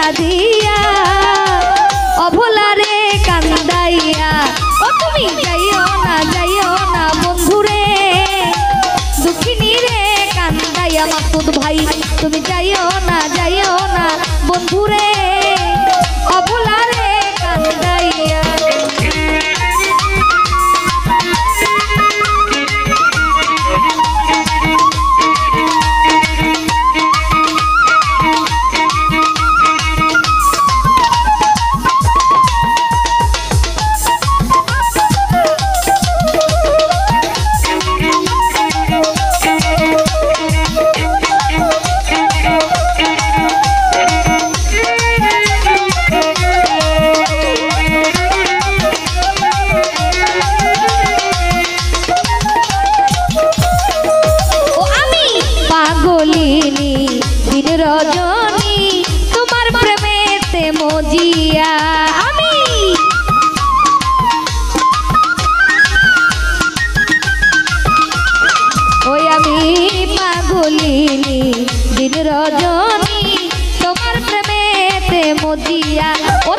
দেখা দিয়া অভলারে কান্দাইয়া। ও তুমি যাইও না যাইও না বন্ধুরে, দুঃখিনী রে কান্দাইয়া মাসুদ ভাই। তুমি যাইও না যাইও না বন্ধুরে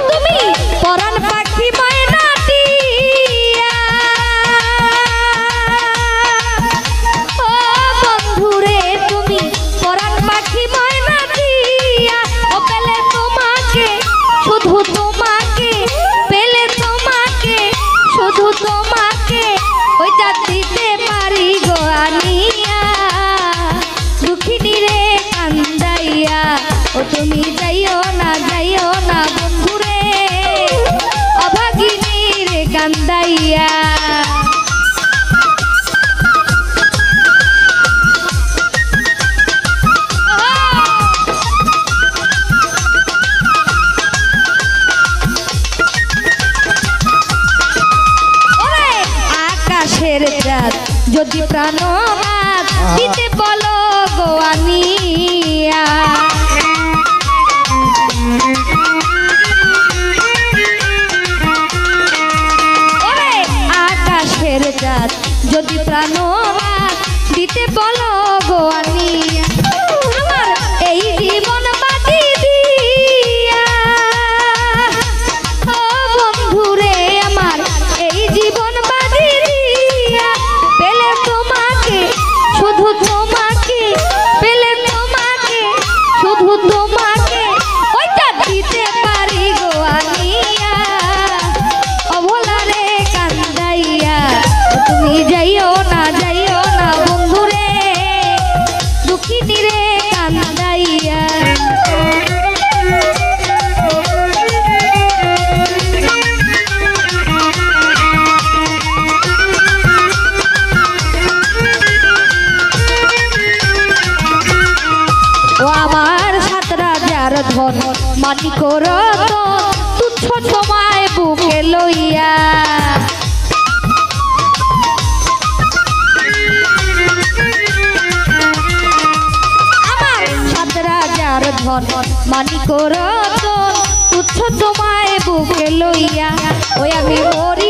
তুমি পরাণ পাখি তুমি ময়না দিয়া। ও ওরে আকাশের চাঁদ যদি প্রাণনাথ দিতে বলো গোয়ানিয়া ওরে চাঁদ যদি প্রাণ দিতে বলো গো আমার ও আমার সাত রাজার ধন, মাটি কর তুচ্ছ সময় বুকে লইয়া। আমার তুচ্ছ তোমায় বুকে লইয়া। ওই আমি মরিব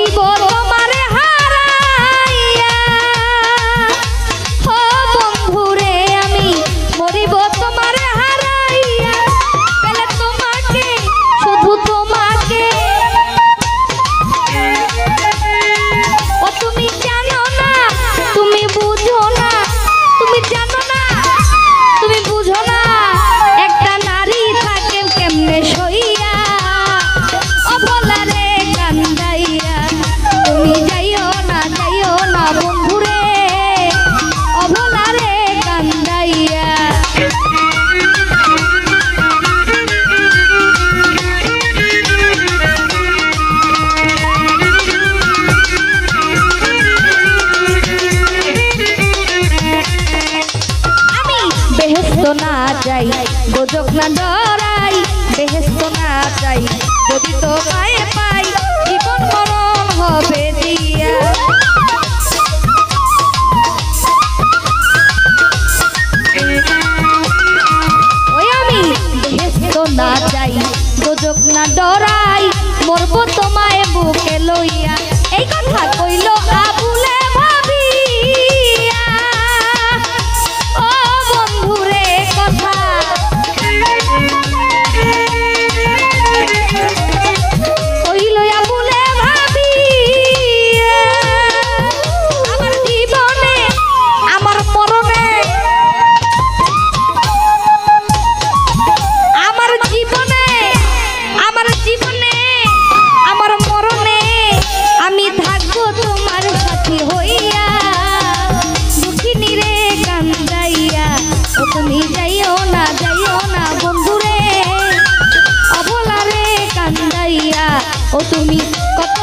গোজক না ডরাই বেহেস্ত না যাই যদি তো পায়ে পাই, জীবন মরণ হবে দিয়া। না গোজক না ডরাই মরব তোমায় বুকে লইয়া। এই কথা কইল আবুলে ও তুমি কত